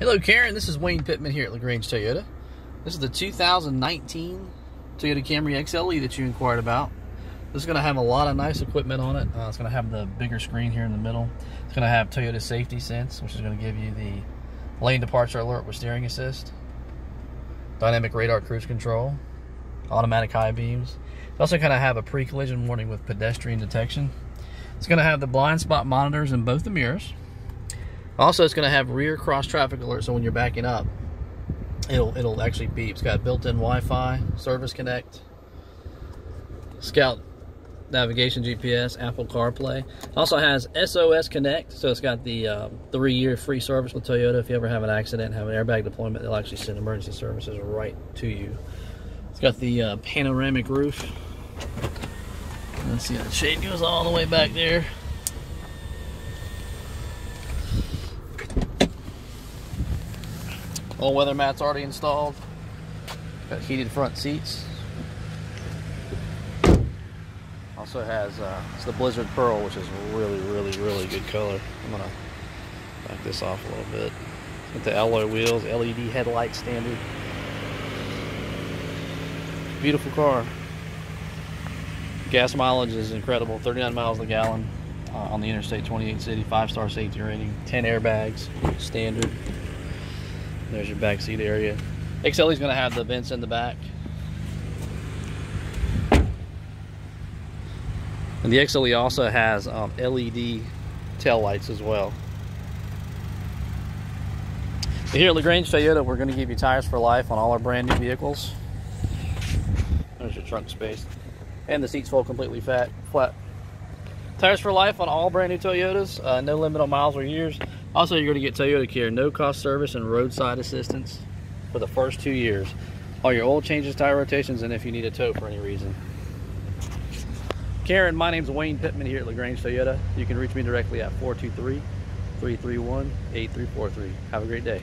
Hello, Karen. This is Wayne Pittman here at LaGrange Toyota. This is the 2019 Toyota Camry XLE that you inquired about. This is going to have a lot of nice equipment on it. Uh, it's going to have the bigger screen here in the middle. It's going to have Toyota Safety Sense, which is going to give you the lane departure alert with steering assist, dynamic radar cruise control, automatic high beams. It's also going to have a pre-collision warning with pedestrian detection. It's going to have the blind spot monitors in both the mirrors. Also, it's going to have rear cross traffic alert, so when you're backing up, it'll it'll actually beep. It's got built-in Wi-Fi, Service Connect, Scout navigation GPS, Apple CarPlay. Also has SOS Connect, so it's got the uh, three-year free service with Toyota. If you ever have an accident, have an airbag deployment, they'll actually send emergency services right to you. It's got the uh, panoramic roof. Let's see, how the shade goes all the way back there. All weather mats already installed. Got heated front seats. Also has uh, it's the Blizzard Pearl, which is really, really, really good color. I'm gonna back this off a little bit. With the alloy wheels, LED headlight standard. Beautiful car. Gas mileage is incredible, 39 miles a gallon uh, on the Interstate 28 city, five star safety rating, 10 airbags, standard. There's your back seat area. XLE is going to have the vents in the back. And the XLE also has um, LED tail lights as well. Here at LaGrange Toyota, we're going to give you tires for life on all our brand new vehicles. There's your trunk space. And the seats fold completely fat, flat. Tires for life on all brand new Toyotas. Uh, no limit on miles or years. Also, you're going to get Toyota Care, no cost service and roadside assistance for the first two years. All your oil changes, tire rotations, and if you need a tow for any reason. Karen, my name's Wayne Pittman here at LaGrange Toyota. You can reach me directly at 423 331 8343. Have a great day.